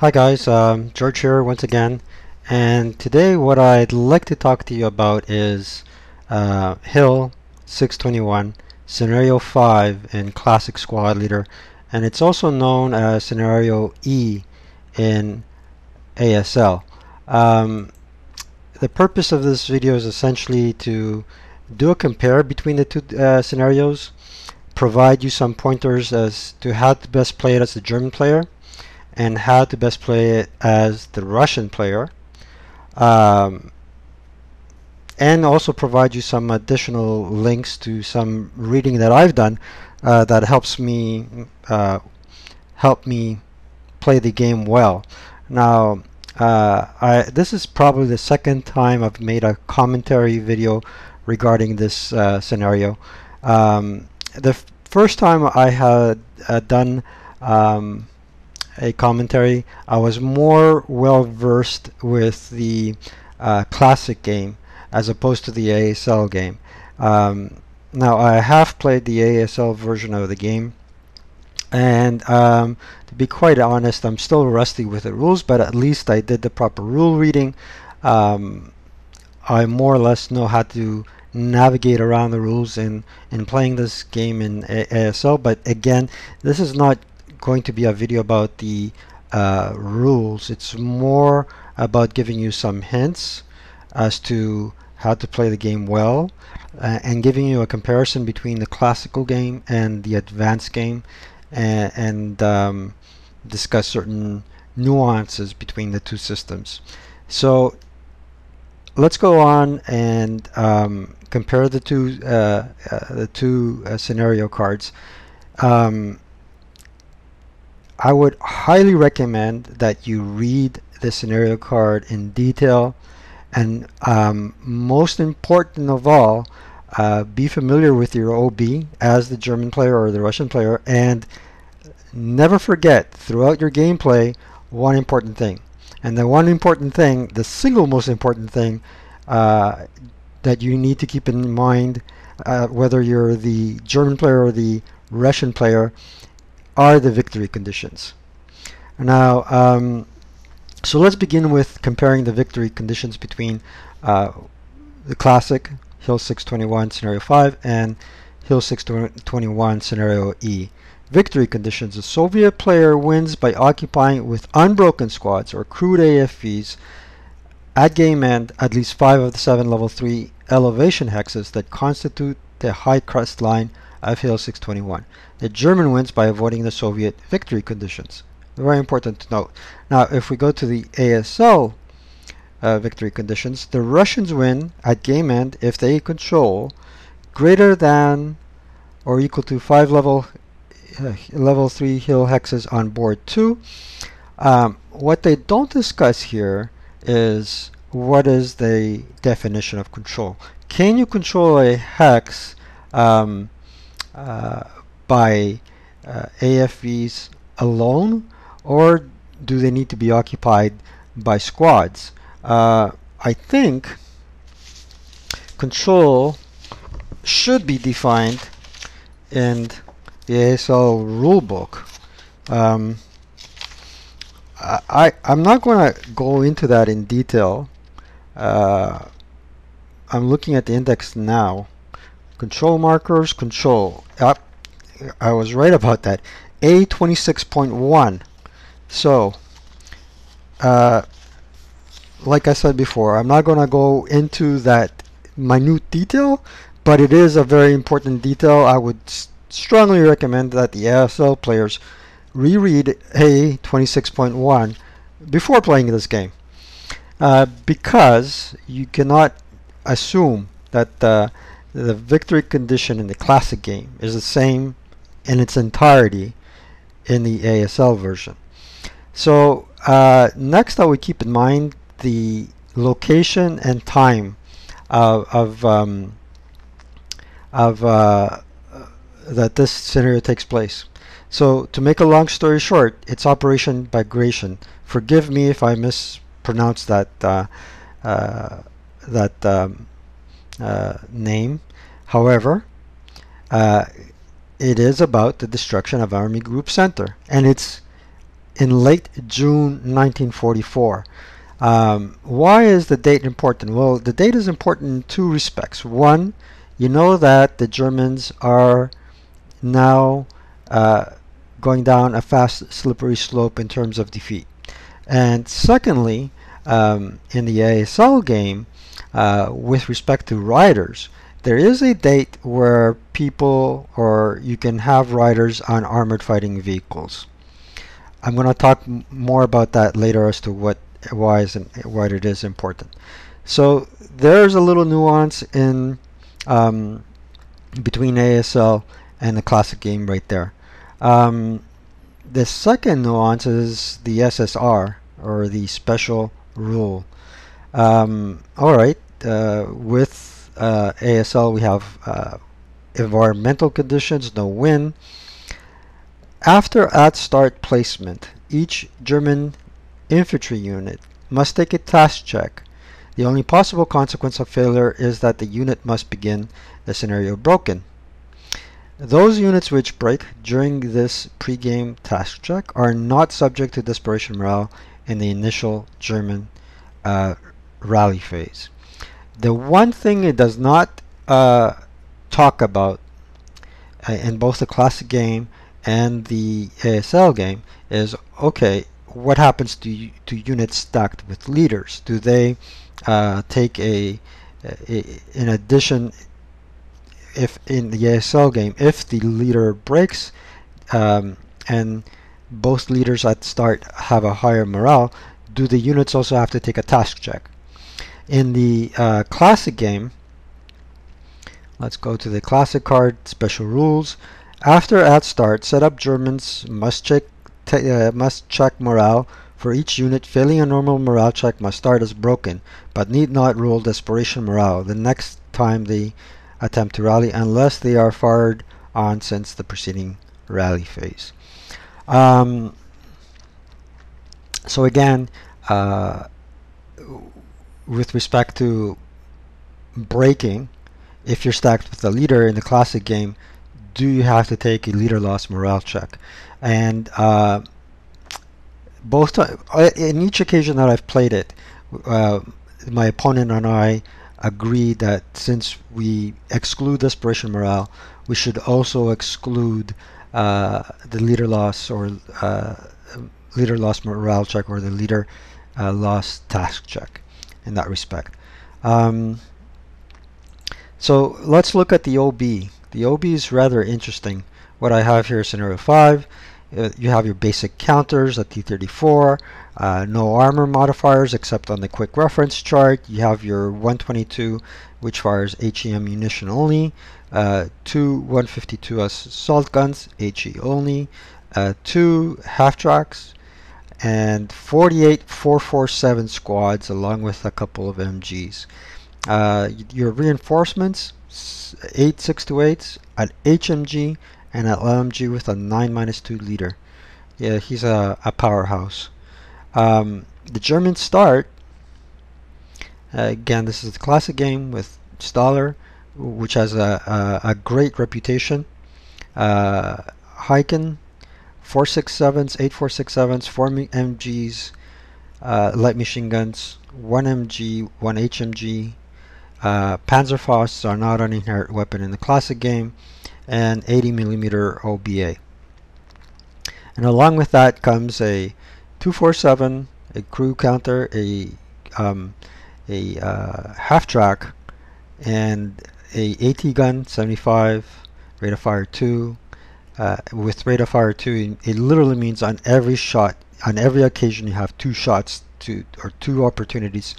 Hi guys, um, George here once again. And today what I'd like to talk to you about is uh, Hill 621 Scenario 5 in Classic Squad Leader. And it's also known as Scenario E in ASL. Um, the purpose of this video is essentially to do a compare between the two uh, scenarios, provide you some pointers as to how to best play it as a German player and how to best play it as the Russian player um, and also provide you some additional links to some reading that I've done uh, that helps me uh, help me play the game well. Now uh, I, this is probably the second time I've made a commentary video regarding this uh, scenario. Um, the first time I had uh, done um, a commentary. I was more well versed with the uh, classic game as opposed to the ASL game. Um, now I have played the ASL version of the game and um, to be quite honest I'm still rusty with the rules but at least I did the proper rule reading. Um, I more or less know how to navigate around the rules in, in playing this game in ASL but again this is not going to be a video about the uh, rules. It's more about giving you some hints as to how to play the game well uh, and giving you a comparison between the classical game and the advanced game and, and um, discuss certain nuances between the two systems. So let's go on and um, compare the two uh, uh, the two uh, scenario cards. Um, I would highly recommend that you read the scenario card in detail. And um, most important of all uh, be familiar with your OB as the German player or the Russian player and never forget throughout your gameplay one important thing. And the one important thing the single most important thing uh, that you need to keep in mind uh, whether you're the German player or the Russian player are the victory conditions. Now, um, so let's begin with comparing the victory conditions between uh, the classic Hill 621 scenario 5 and Hill 621 scenario E. Victory conditions. A Soviet player wins by occupying with unbroken squads or crewed AFVs at game end at least 5 of the 7 level 3 elevation hexes that constitute the high crest line of Hill 621. The German wins by avoiding the Soviet victory conditions. Very important to note. Now, if we go to the ASL uh, victory conditions, the Russians win at game end if they control greater than or equal to 5 level uh, level 3 hill hexes on board 2. Um, what they don't discuss here is what is the definition of control. Can you control a hex um, by uh, AFVs alone or do they need to be occupied by squads? Uh, I think control should be defined in the ASL rulebook. Um, I, I'm not going to go into that in detail. Uh, I'm looking at the index now. Control markers, control. Yep, I was right about that. A26.1. So, uh, like I said before, I'm not going to go into that minute detail, but it is a very important detail. I would strongly recommend that the ASL players reread A26.1 before playing this game. Uh, because you cannot assume that uh, the victory condition in the classic game is the same in its entirety in the ASL version. So uh, next I would keep in mind the location and time of, of, um, of uh, that this scenario takes place. So to make a long story short, it's Operation Bagration. Forgive me if I mispronounce that uh, uh that um, uh, name. However, uh, it is about the destruction of Army Group Center, and it's in late June 1944. Um, why is the date important? Well, the date is important in two respects. One, you know that the Germans are now uh, going down a fast, slippery slope in terms of defeat. And secondly, um, in the ASL game, uh, with respect to riders, there is a date where people or you can have riders on armored fighting vehicles. I'm going to talk more about that later as to what why is why it is important. So there's a little nuance in um, between ASL and the classic game right there. Um, the second nuance is the SSR or the special rule. Um, all right, uh, with uh, ASL we have uh, environmental conditions, no wind. After at start placement, each German infantry unit must take a task check. The only possible consequence of failure is that the unit must begin the scenario broken. Those units which break during this pre-game task check are not subject to desperation morale in the initial German uh, rally phase. The one thing it does not uh, talk about uh, in both the classic game and the ASL game is okay what happens to to units stacked with leaders? Do they uh, take a, a, in addition if in the ASL game if the leader breaks um, and both leaders at start have a higher morale do the units also have to take a task check in the uh, classic game let's go to the classic card special rules after at start setup Germans must check uh, must check morale for each unit. Failing a normal morale check must start as broken, but need not roll desperation morale the next time they attempt to rally unless they are fired on since the preceding rally phase. Um, so again, uh, with respect to breaking, if you're stacked with a leader in the classic game, do you have to take a leader loss morale check? And uh, both in each occasion that I've played it, uh, my opponent and I agree that since we exclude desperation morale, we should also exclude uh, the leader loss or uh, leader loss morale check or the leader uh, loss task check in that respect. Um, so let's look at the OB. The OB is rather interesting. What I have here is scenario 5. Uh, you have your basic counters at T34, uh, no armor modifiers except on the quick reference chart. You have your 122 which fires HE munition only, uh, two 152 assault guns, HE only, uh, two half tracks, and 48 447 squads along with a couple of MGs. Uh, your reinforcements, 8 628s, an HMG, and an LMG with a 9 minus 2 leader. Yeah, he's a, a powerhouse. Um, the Germans start, uh, again, this is the classic game with Staller, which has a, a, a great reputation. Uh, Heiken, 467s, 8467s, 4 MGs, uh, light machine guns, 1 MG, 1 HMG, uh, Panzerfausts are not an inherent weapon in the classic game, and 80 millimeter OBA. And along with that comes a 247, a crew counter, a um, a uh, half track, and a AT gun 75, rate of fire 2. Uh, with rate of fire 2, it literally means on every shot, on every occasion, you have two shots to or two opportunities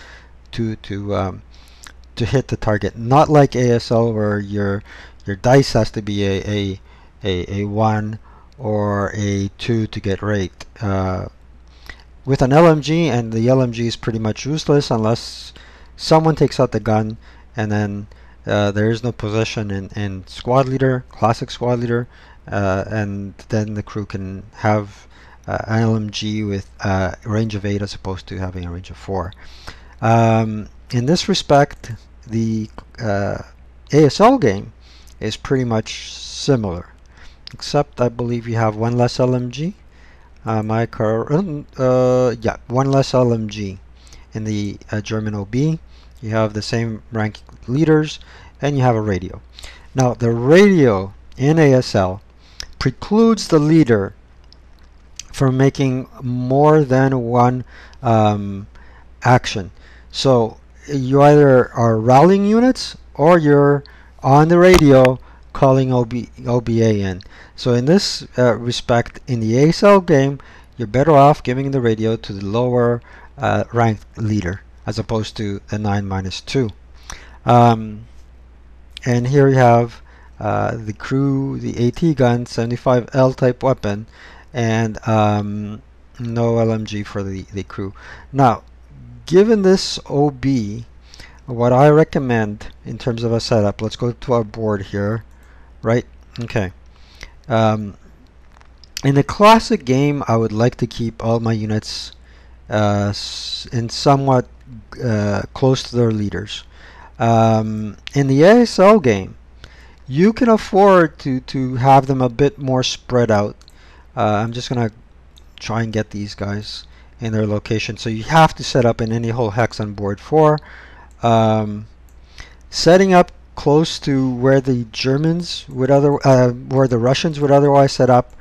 to to um, to hit the target. Not like ASL where your your dice has to be a a a, a one or a two to get rate. Uh, with an LMG, and the LMG is pretty much useless unless someone takes out the gun, and then uh, there is no possession in, in squad leader, classic squad leader, and then the crew can have uh, an LMG with a range of 8 as opposed to having a range of 4. Um, in this respect, the uh, ASL game is pretty much similar, except I believe you have one less LMG. uh, my car, uh, yeah, one less LMG in the uh, German OB. You have the same rank leaders, and you have a radio. Now, the radio in ASL precludes the leader from making more than one um, action. So you either are rallying units or you're on the radio calling OB, OBA in. So in this uh, respect, in the ASL game, you're better off giving the radio to the lower uh, ranked leader as opposed to the 9 minus 2. Um, and here you have uh, the crew, the AT gun, 75L type weapon, and um, no LMG for the, the crew. Now, given this OB, what I recommend in terms of a setup, let's go to our board here, right? Okay. Um, in the classic game, I would like to keep all my units uh, in somewhat uh, close to their leaders. Um, in the ASL game, you can afford to, to have them a bit more spread out. Uh, I'm just going to try and get these guys in their location. So you have to set up in any whole hex on board 4. Um, setting up close to where the Germans would other uh, where the Russians would otherwise set up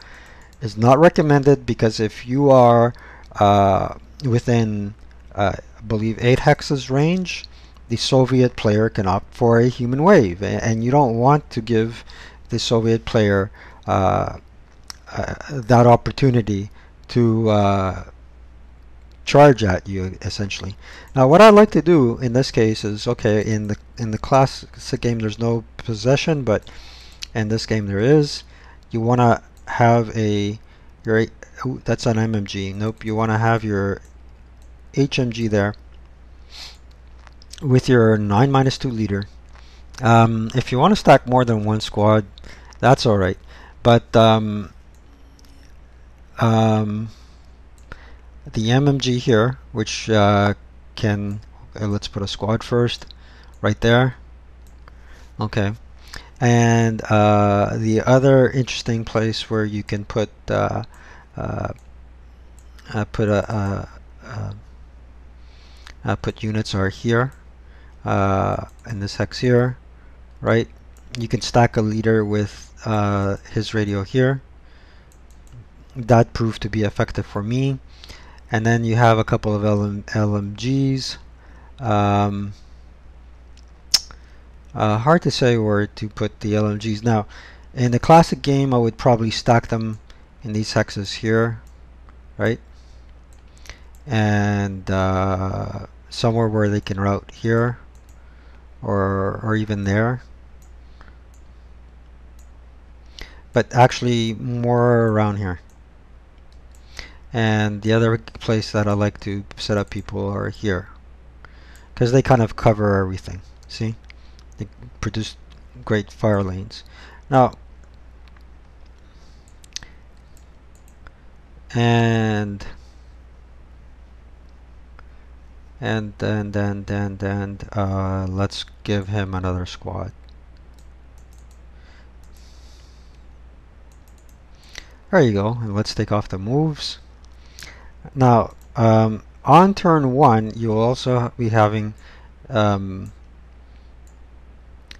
is not recommended because if you are uh, within uh, I believe 8 hexes range the Soviet player can opt for a human wave and you don't want to give the Soviet player uh, uh, that opportunity to uh, charge at you essentially. Now what I like to do in this case is okay in the in the classic game there's no possession but in this game there is. You want to have a your that's an MMG. Nope, you want to have your HMG there with your 9 minus 2 leader. Um, if you want to stack more than one squad, that's alright. But um, um, the MMG here, which uh, can, uh, let's put a squad first, right there. Okay. And uh, the other interesting place where you can put uh, uh, uh, put a put units are here in this hex here, right? You can stack a leader with his radio here. That proved to be effective for me. And then you have a couple of LM, LMGs um, uh, hard to say where to put the LMGs now in the classic game I would probably stack them in these hexes here right? And uh, somewhere where they can route here or, or even there. But actually more around here. And the other place that I like to set up people are here. Because they kind of cover everything see? They produce great fire lanes. Now and and then then then then uh, let's give him another squad there you go and let's take off the moves now, um, on turn one, you'll also be having um,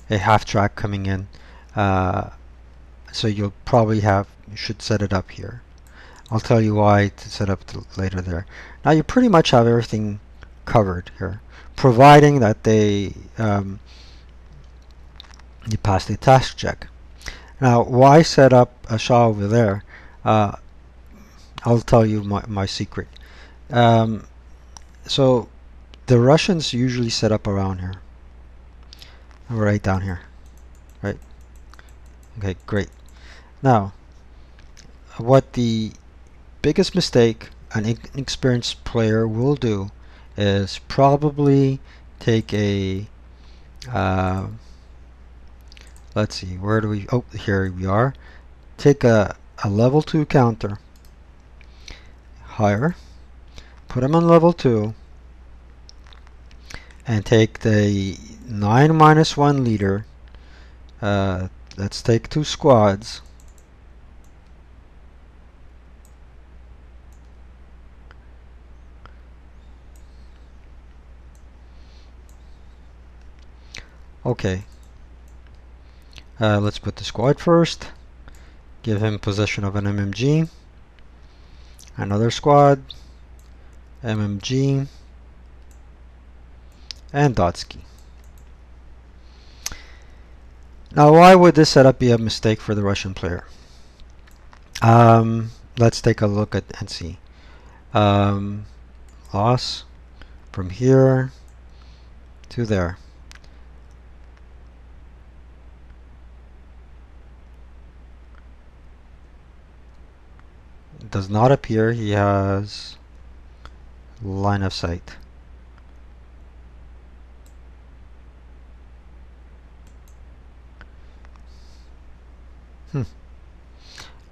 a half track coming in. Uh, so you'll probably have, you should set it up here. I'll tell you why to set up later there. Now you pretty much have everything covered here, providing that they um, you pass the task check. Now, why set up a Shah over there? Uh, I'll tell you my, my secret. Um, so the Russians usually set up around here. Right down here. Right? Okay, great. Now, what the biggest mistake an inexperienced player will do is probably take a uh, let's see where do we oh here we are. Take a, a level 2 counter. Higher, put them on level 2, and take the 9 minus 1 leader, uh, let's take two squads, Okay. Uh, let's put the squad first. Give him possession of an MMG. Another squad. MMG. And Dotsky. Now why would this setup be a mistake for the Russian player? Um, let's take a look at and see. Um, loss from here to there. Does not appear he has line of sight. Hmm.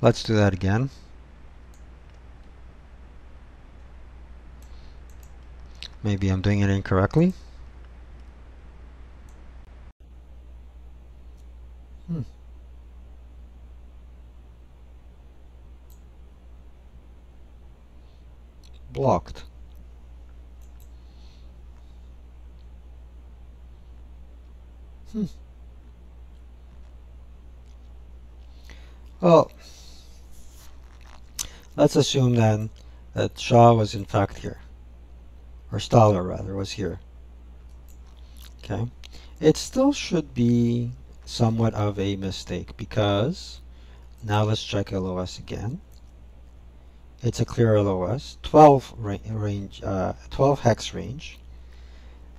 Let's do that again. Maybe I'm doing it incorrectly. Blocked. Hmm. Well, let's assume then that Shaw was in fact here or Staller rather, was here. Okay, it still should be somewhat of a mistake because now let's check LOS again. It's a clear LOS, 12 ra range, uh, 12 hex range.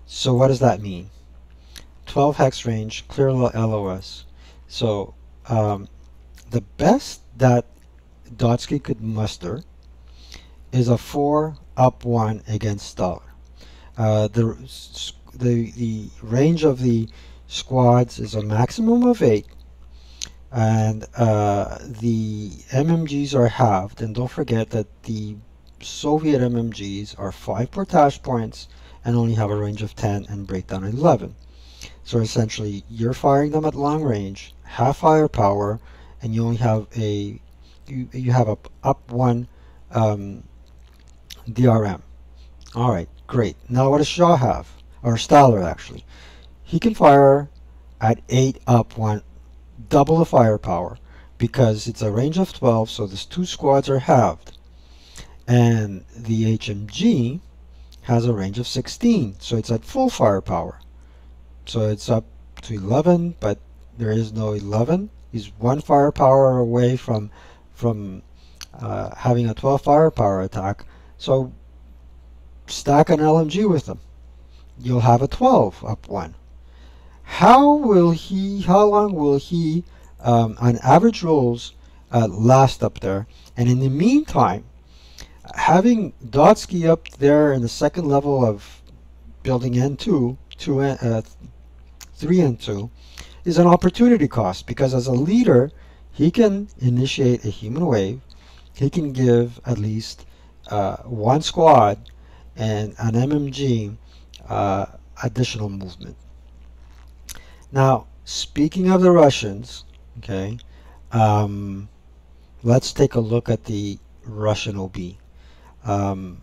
So what does that mean? 12 hex range, clear LOS. So um, the best that Dotsky could muster is a 4 up 1 against Staller. Uh, the, the, the range of the squads is a maximum of 8 and uh, the MMGs are halved and don't forget that the Soviet MMGs are 5 portage points and only have a range of 10 and breakdown 11 so essentially you're firing them at long range half firepower and you only have a you, you have a up one um, DRM. All right, great. Now what does Shaw have? Or Staller, actually. He can fire at 8 up 1, double the firepower, because it's a range of 12, so these two squads are halved. And the HMG has a range of 16, so it's at full firepower. So it's up to 11, but there is no 11. He's one firepower away from from uh, having a 12 firepower attack. So stack an LMG with them. You'll have a 12 up one. How will he, how long will he, um, on average rolls, uh, last up there? And in the meantime, having Dotsky up there in the second level of building N2, two, uh, 3N2, is an opportunity cost because as a leader, he can initiate a human wave. He can give at least uh, one squad and an MMG uh, additional movement. Now, speaking of the Russians, okay, um, let's take a look at the Russian OB um,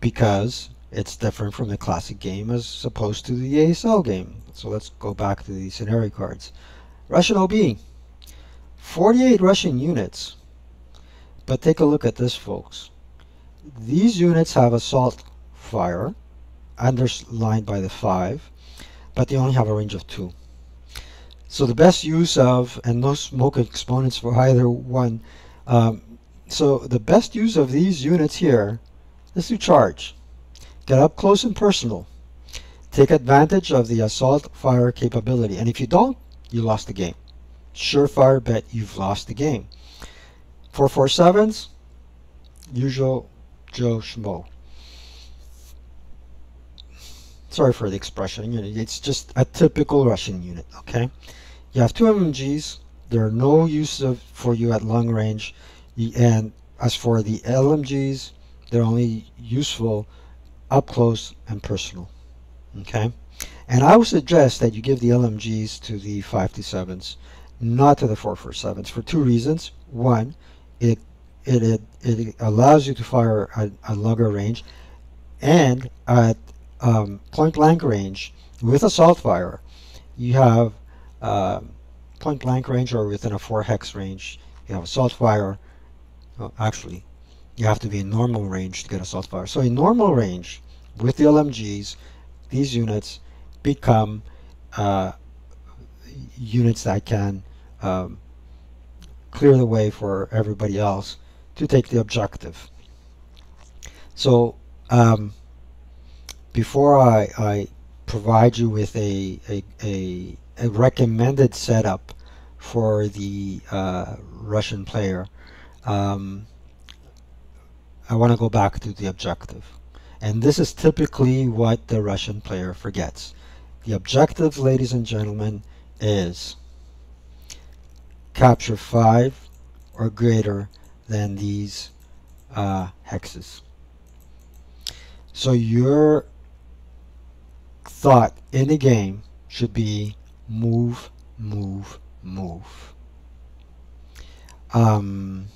because it's different from the classic game as opposed to the ASL game. So let's go back to the scenario cards. Russian OB, 48 Russian units. But take a look at this, folks. These units have assault fire, underlined by the 5, but they only have a range of 2. So the best use of, and no smoke exponents for either one, um, so the best use of these units here is to charge. Get up close and personal. Take advantage of the assault fire capability. And if you don't, you lost the game. Surefire bet you've lost the game. 447s, usual Joe Schmo. Sorry for the expression. It's just a typical Russian unit, okay? You have two MMGs. There are no use of, for you at long range. And as for the LMGs, they're only useful up close and personal. Okay? And I would suggest that you give the LMGs to the 527s, not to the 447s, for two reasons. One, it it, it, it allows you to fire a, a longer range, and at um, point blank range with assault fire, you have uh, point blank range or within a 4 hex range. You have assault fire. Well, actually, you have to be in normal range to get assault fire. So in normal range, with the LMGs, these units become uh, units that can um, clear the way for everybody else to take the objective. So um, before I, I provide you with a, a, a, a recommended setup for the uh, Russian player, um, I want to go back to the objective. And this is typically what the Russian player forgets. The objective, ladies and gentlemen, is capture 5 or greater than these uh, hexes. So your thought in the game should be move, move, move. Um,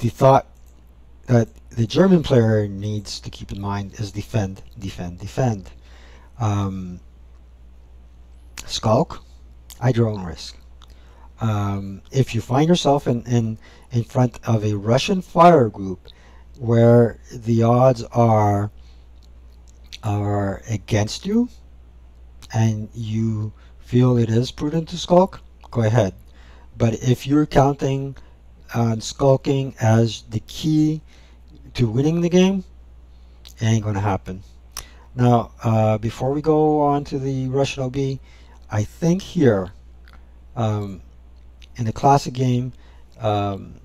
the thought that the German player needs to keep in mind is defend, defend, defend. Um, skulk at your own risk. Um, if you find yourself in, in, in front of a Russian fire group where the odds are are against you and you feel it is prudent to skulk, go ahead. But if you're counting on skulking as the key to winning the game, it ain't going to happen. Now, uh, before we go on to the Russian OB, I think here, um, in the classic game, um,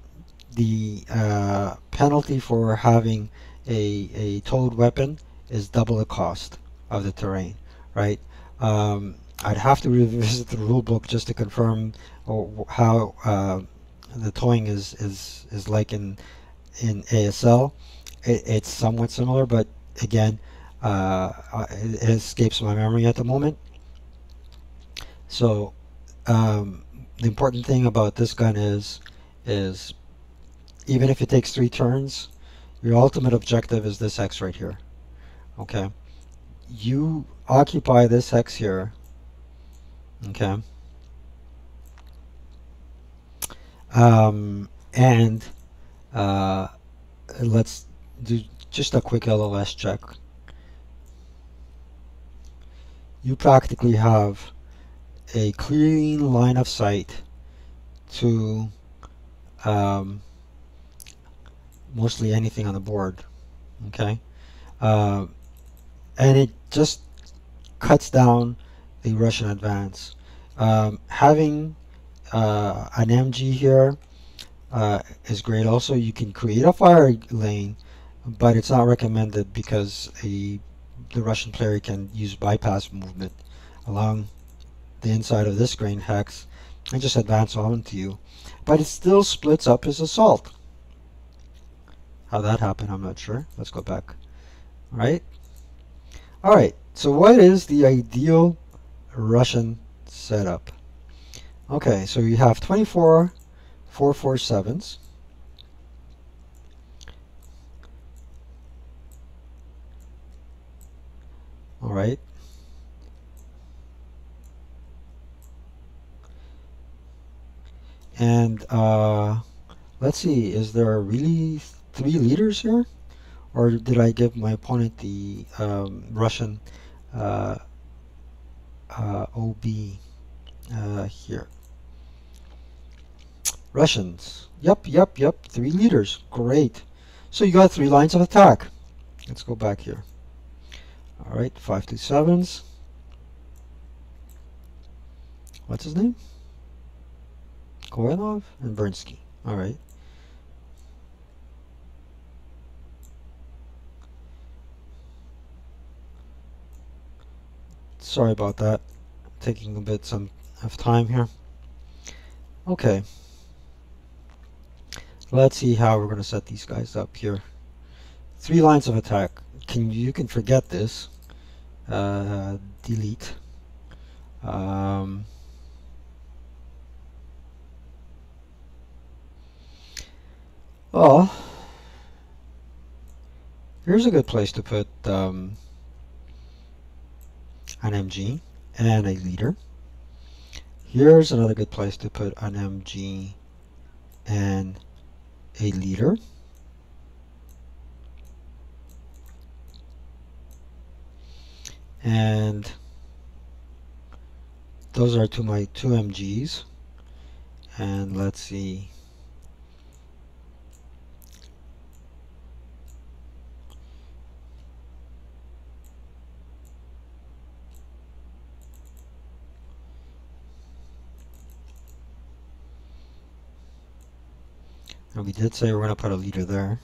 the uh, penalty for having a, a towed weapon is double the cost of the terrain, right? Um, I'd have to revisit the rule book just to confirm how uh, the towing is, is, is like in, in ASL. It, it's somewhat similar, but again, uh, it, it escapes my memory at the moment. So um, the important thing about this gun is is even if it takes three turns, your ultimate objective is this X right here. Okay. You occupy this hex here. Okay. Um, and uh, let's do just a quick LOS check. You practically have a clean line of sight to um, mostly anything on the board okay uh, and it just cuts down the Russian advance um, having uh, an MG here uh, is great also you can create a fire lane but it's not recommended because a the Russian player can use bypass movement along the inside of this grain hex and just advance on to you. But it still splits up his assault. How that happened, I'm not sure. Let's go back. All right? Alright, so what is the ideal Russian setup? Okay, so you have 24 447s. Alright, And uh, let's see, is there really three leaders here? Or did I give my opponent the um, Russian uh, uh, OB uh, here? Russians. Yep, yep, yep. Three leaders. Great. So you got three lines of attack. Let's go back here. All right, five two sevens. What's his name? Koilov and Bernsky. All right. Sorry about that. Taking a bit some of time here. Okay. Let's see how we're going to set these guys up here. Three lines of attack. Can you can forget this. Uh, delete. Um, Well, here's a good place to put um, an MG and a leader. Here's another good place to put an MG and a leader. And those are to my two MGs. And let's see. Oh, and we did say we're going to put a leader there.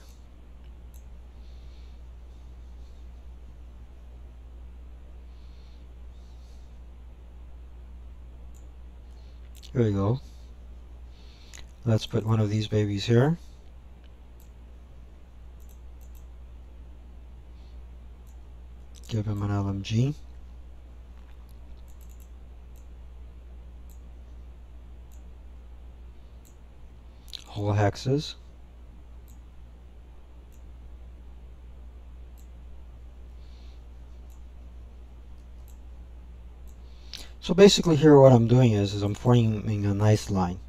Here we go. Let's put one of these babies here. Give him an LMG. Whole hexes. So basically here what I'm doing is, is I'm forming a nice line.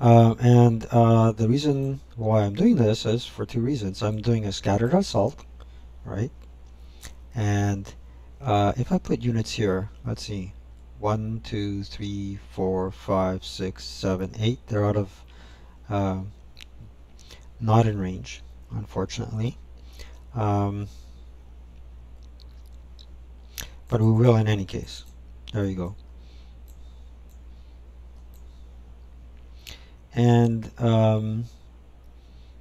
Uh, and uh, the reason why I'm doing this is for two reasons. I'm doing a scattered assault, right? And uh, if I put units here, let's see, one, two, three, four, five, six, seven, eight. They're out of uh, not in range, unfortunately. Um, but we will in any case. There you go. And um,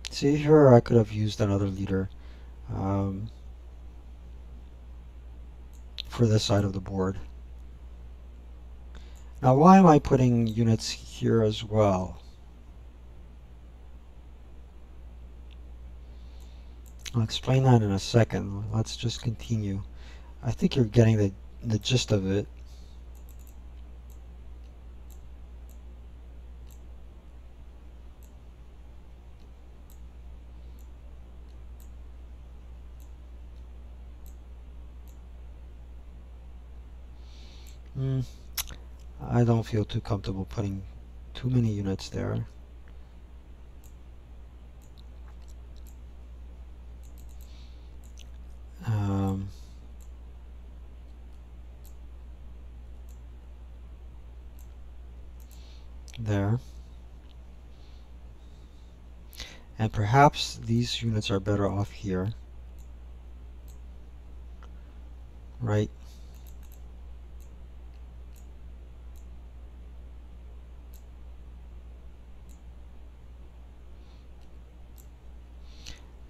see here, I could have used another leader um, for this side of the board. Now, why am I putting units here as well? I'll explain that in a second. Let's just continue. I think you're getting the, the gist of it. Mm, I don't feel too comfortable putting too many units there. Um, there. And perhaps these units are better off here. Right?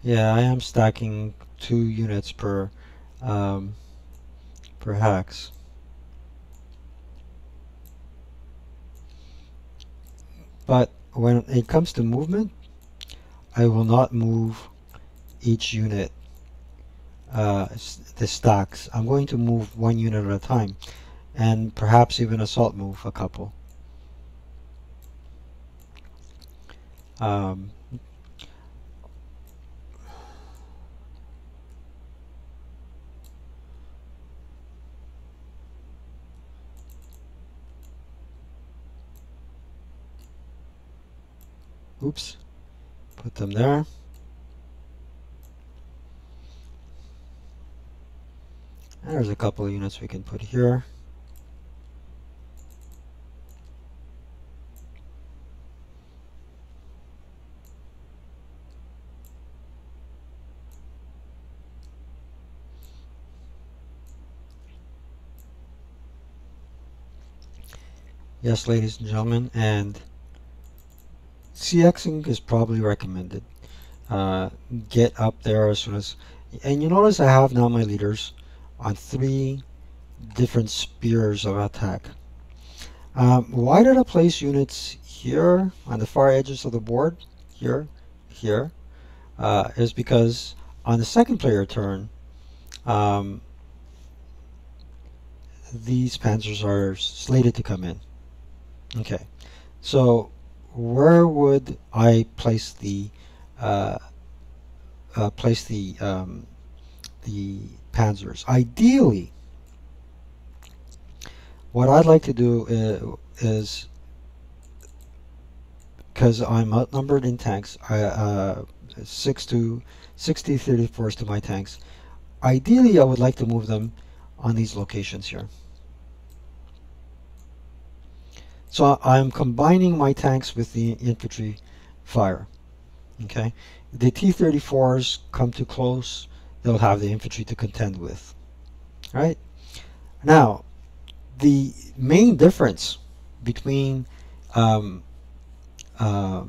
Yeah, I am stacking two units per um, per hex. But when it comes to movement, I will not move each unit, uh, the stacks. I'm going to move one unit at a time and perhaps even assault move a couple. Um, Oops. Put them there. And there's a couple of units we can put here. Yes, ladies and gentlemen, and CXing is probably recommended. Uh, get up there as soon as, and you notice I have now my leaders on three different spears of attack. Um, why did I place units here on the far edges of the board, here, here, uh, is because on the second player turn, um, these panzers are slated to come in. Okay, so where would I place the uh, uh, place the um, the panzers? Ideally, what I'd like to do is, is because I'm outnumbered in tanks, I, uh, 6 to 60 34s to my tanks. Ideally, I would like to move them on these locations here. So I'm combining my tanks with the infantry fire. Okay, the T-34s come too close, they'll have the infantry to contend with. Right now, the main difference between um, uh,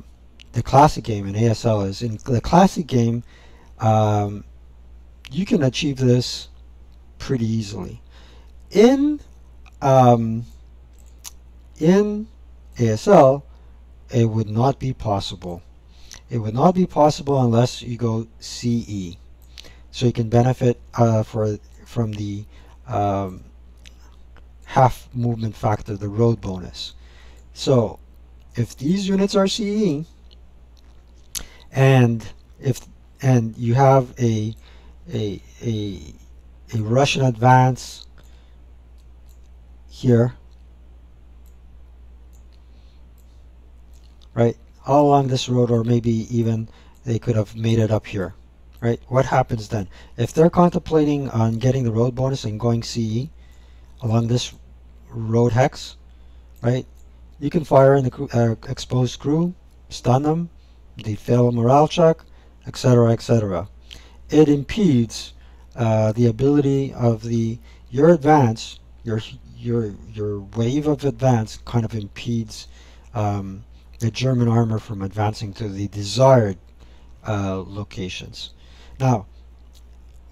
the classic game and ASL is in the classic game, um, you can achieve this pretty easily. In um, in ASL, it would not be possible. It would not be possible unless you go CE. So you can benefit uh, for from the um, half movement factor, the road bonus. So if these units are CE, and if and you have a a a, a Russian advance here right? All along this road or maybe even they could have made it up here right? What happens then? If they're contemplating on getting the road bonus and going CE along this road hex right? You can fire in the uh, exposed crew stun them they fail morale check etc etc it impedes uh, the ability of the your advance your your your wave of advance kind of impedes um, the German armor from advancing to the desired uh, locations. Now,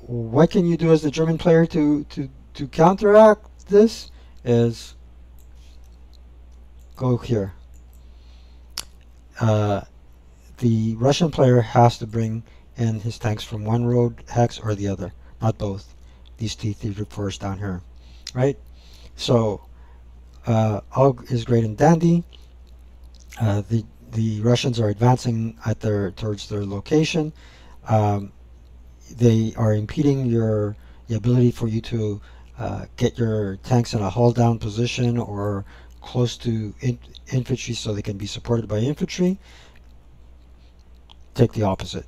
what can you do as the German player to, to, to counteract this is go here. Uh, the Russian player has to bring in his tanks from one road hex or the other, not both. These T-34s down here, right? So, uh, all is great and dandy. Uh, the the Russians are advancing at their towards their location. Um, they are impeding your the ability for you to uh, get your tanks in a hull down position or close to in infantry so they can be supported by infantry. Take the opposite.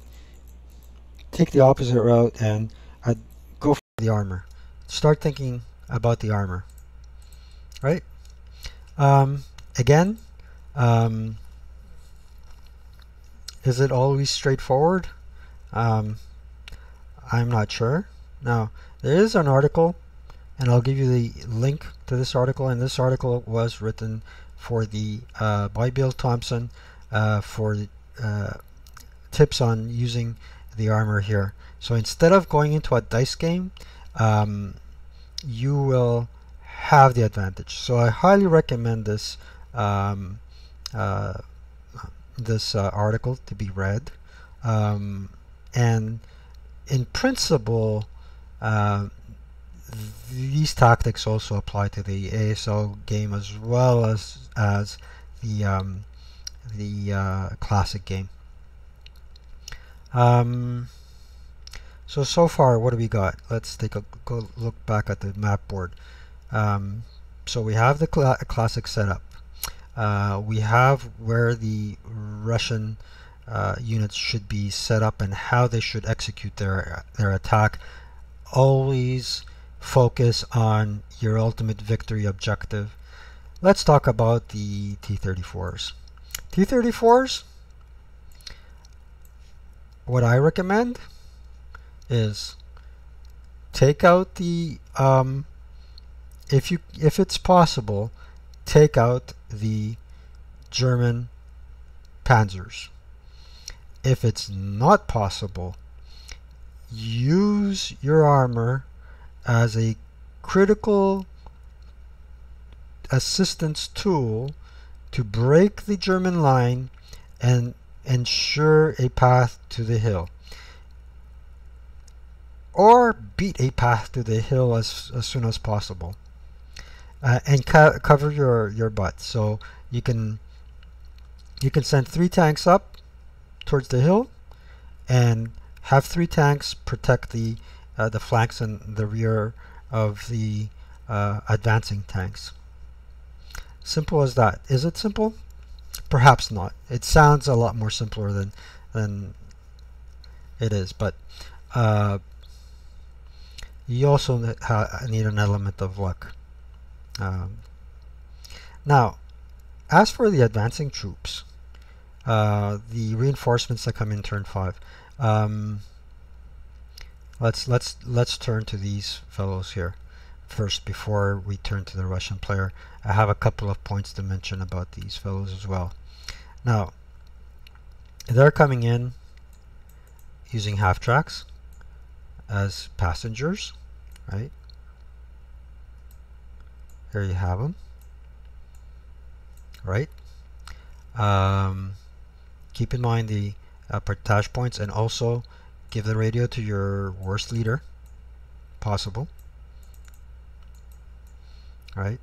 Take the opposite route and uh, go for the armor. Start thinking about the armor. Right? Um, again, um, is it always straightforward? Um, I'm not sure. Now, there is an article, and I'll give you the link to this article, and this article was written for the uh, by Bill Thompson uh, for uh, tips on using the armor here. So instead of going into a dice game, um, you will have the advantage. So I highly recommend this um, uh, this uh, article to be read. Um, and in principle, uh, these tactics also apply to the ASL game as well as as the um, the uh, classic game. Um, so so far, what do we got? Let's take a go look back at the map board. Um, so we have the cl classic setup uh, we have where the Russian uh, units should be set up and how they should execute their their attack. Always focus on your ultimate victory objective. Let's talk about the T-34s. T-34s, what I recommend is take out the um, if you if it's possible take out the German panzers. If it's not possible, use your armor as a critical assistance tool to break the German line and ensure a path to the hill. Or beat a path to the hill as, as soon as possible uh, and co cover your your butt. So you can you can send three tanks up towards the hill, and have three tanks protect the uh, the flanks and the rear of the uh, advancing tanks. Simple as that. Is it simple? Perhaps not. It sounds a lot more simpler than than it is, but uh, you also need an element of luck. Um, now, as for the advancing troops, uh, the reinforcements that come in turn five, um, let's let's let's turn to these fellows here first before we turn to the Russian player. I have a couple of points to mention about these fellows as well. Now, they're coming in using half tracks as passengers, right? Here you have them, right? Um, keep in mind the uh, portage points and also give the radio to your worst leader possible, right?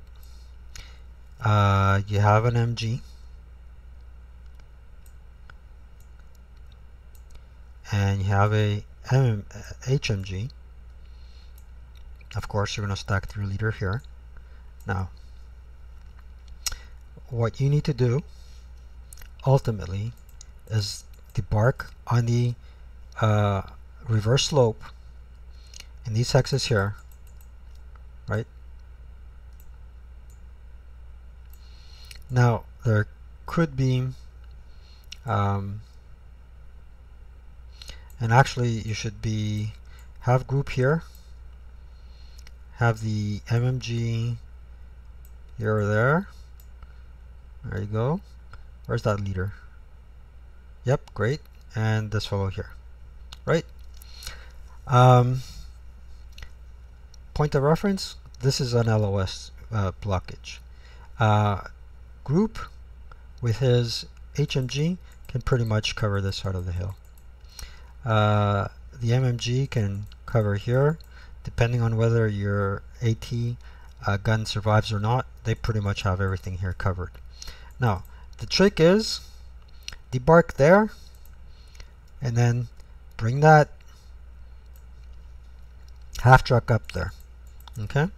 Uh, you have an MG. And you have a HMG. Of course, you're going to stack your leader here. Now, what you need to do ultimately is debark on the uh, reverse slope in these hexes here, right? Now, there could be, um, and actually you should be, have group here, have the MMG here or there. There you go. Where's that leader? Yep, great. And this fellow here. Right? Um, point of reference, this is an LOS uh, blockage. Uh, group with his HMG can pretty much cover this side of the hill. Uh, the MMG can cover here depending on whether your AT uh, gun survives or not, they pretty much have everything here covered. Now, the trick is debark there and then bring that half truck up there. Okay?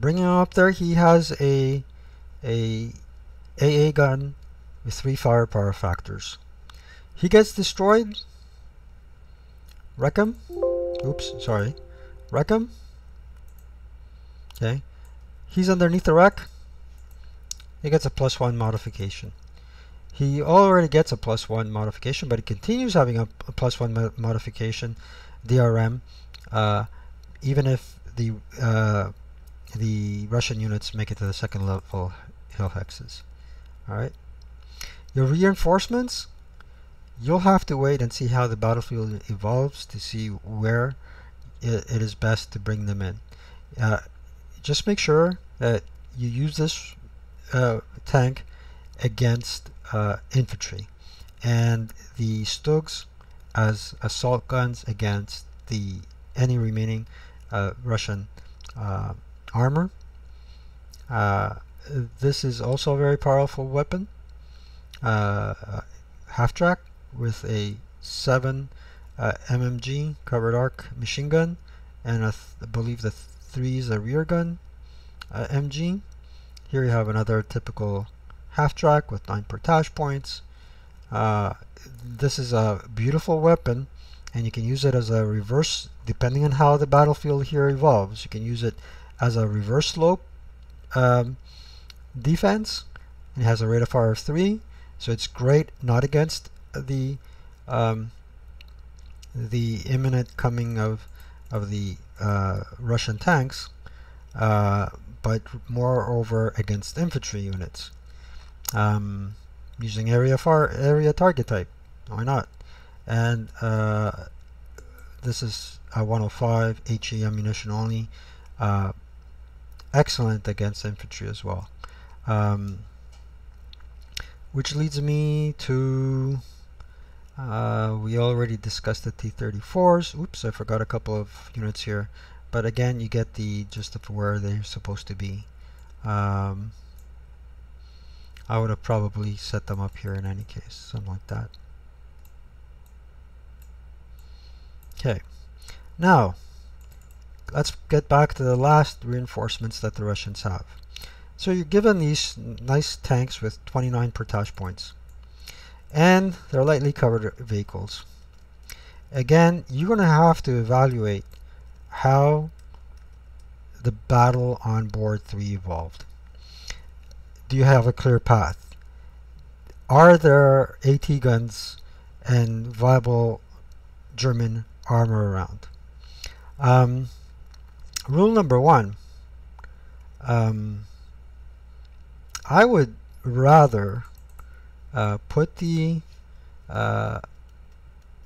Bringing him up there, he has a a AA gun with three firepower factors. He gets destroyed. Wreck him. Oops, sorry. Wreck him. Okay. He's underneath the wreck. He gets a plus one modification. He already gets a plus one modification, but he continues having a, a plus one mo modification, DRM, uh, even if the uh, the Russian units make it to the second level hill hexes. Alright. Your reinforcements, you'll have to wait and see how the battlefield evolves to see where it, it is best to bring them in. Uh, just make sure that you use this uh, tank against uh, infantry and the Stugs as assault guns against the any remaining uh, Russian uh, armor. Uh, this is also a very powerful weapon. Uh, half track with a 7 MMG covered arc machine gun and I believe the three is a rear gun uh, MG. Here you have another typical half track with 9 portage points. Uh, this is a beautiful weapon and you can use it as a reverse depending on how the battlefield here evolves. You can use it as a reverse slope um, defense. It has a rate of fire of 3 so it's great not against the um, the imminent coming of of the Russian tanks, uh, but moreover against infantry units. Um, using area far area target type, why not? And uh, this is a 105 HE ammunition only. Uh, excellent against infantry as well. Um, which leads me to uh, we already discussed the T-34s. Oops, I forgot a couple of units here. But again, you get the gist of where they're supposed to be. Um, I would have probably set them up here in any case, something like that. Okay, now let's get back to the last reinforcements that the Russians have. So you're given these nice tanks with 29 portage points. And they're lightly covered vehicles. Again, you're going to have to evaluate how the battle on board 3 evolved. Do you have a clear path? Are there AT guns and viable German armor around? Um, rule number one, um, I would rather uh, put the uh,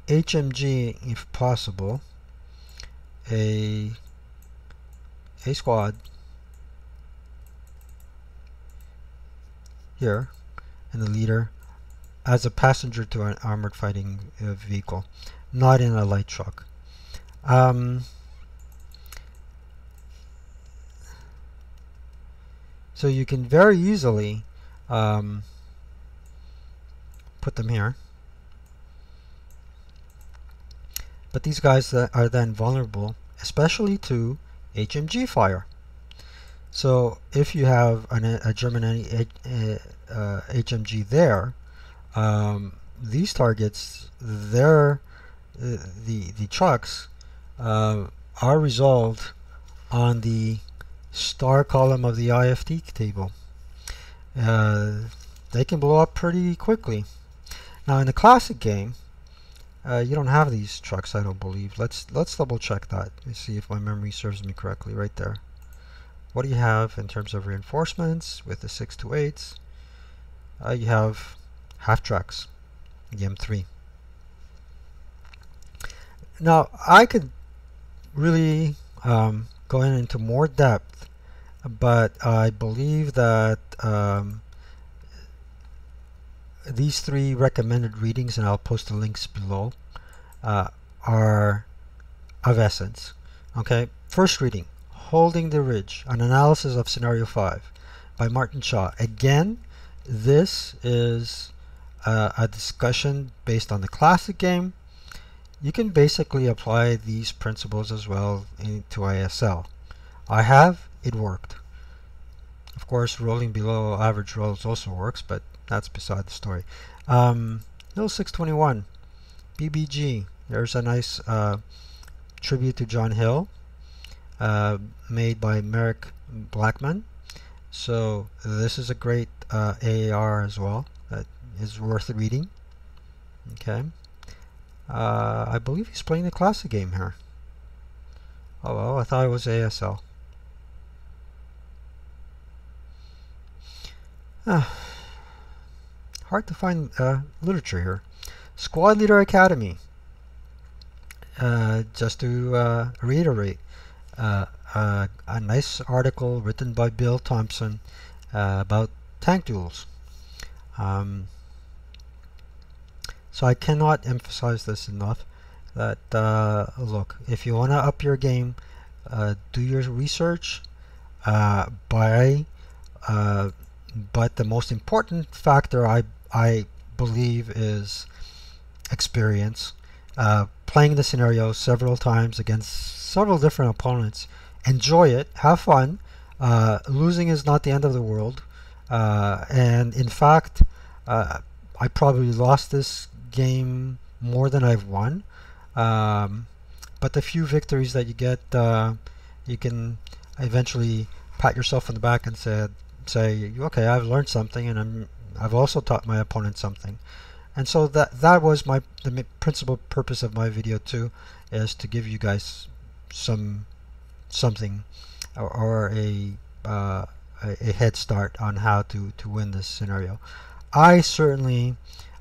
HMG, if possible, a a squad here, and the leader as a passenger to an armored fighting uh, vehicle, not in a light truck. Um, So you can very easily um, put them here. But these guys are then vulnerable, especially to HMG fire. So if you have an, a German uh, HMG there, um, these targets, their uh, the the trucks uh, are resolved on the star column of the IFT table. Uh, they can blow up pretty quickly. Now in the classic game, uh, you don't have these trucks, I don't believe. Let's let's double check that. Me see if my memory serves me correctly. Right there. What do you have in terms of reinforcements with the 6 to 8s? Uh, you have half tracks, the M3. Now I could really um, going into more depth, but I believe that um, these three recommended readings, and I'll post the links below, uh, are of essence. Okay, first reading, Holding the Ridge, an analysis of scenario 5 by Martin Shaw. Again, this is uh, a discussion based on the classic game you can basically apply these principles as well into ASL. I have, it worked. Of course, rolling below average rolls also works, but that's beside the story. Um, 621, BBG. There's a nice uh, tribute to John Hill, uh, made by Merrick Blackman. So this is a great uh, AAR as well that is worth reading. Okay. Uh, I believe he's playing the classic game here. Oh well, I thought it was ASL. Uh, hard to find uh, literature here. Squad Leader Academy. Uh, just to uh, reiterate, uh, uh, a nice article written by Bill Thompson about tank duels. Um, so I cannot emphasize this enough that uh, look, if you want to up your game, uh, do your research, uh, buy, uh, but the most important factor I, I believe is experience. Uh, playing the scenario several times against several different opponents. Enjoy it, have fun. Uh, losing is not the end of the world. and in fact, I probably lost this game more than I've won. Um, but the few victories that you get, uh, you can eventually pat yourself on the back and say, say, okay, I've learned something, and I'm I've also taught my opponent something. And so that that was my the principal purpose of my video too, is to give you guys some something or, or a, uh, a head start on how to to win this scenario. I certainly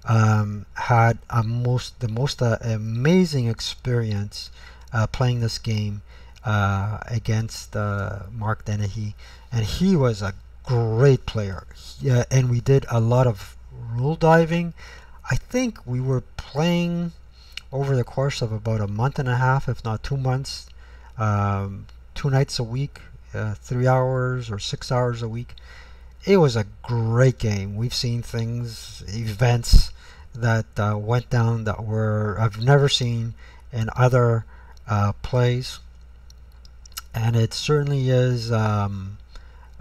um, had a most the most uh, amazing experience uh, playing this game uh, against uh, Mark Dennehy, and he was a great player. He, uh, and we did a lot of rule diving. I think we were playing over the course of about a month and a half, if not two months, um, two nights a week, uh, three hours or six hours a week it was a great game. We've seen things, events that uh, went down that were I've never seen in other uh, plays, and it certainly is um,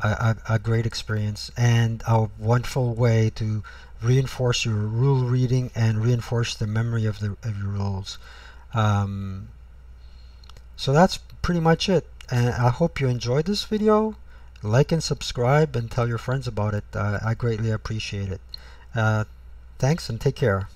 a, a, great experience and a wonderful way to reinforce your rule reading and reinforce the memory of the of your rules. Um, so that's pretty much it. And I hope you enjoyed this video. Like and subscribe and tell your friends about it. Uh, I greatly appreciate it. Uh, thanks and take care.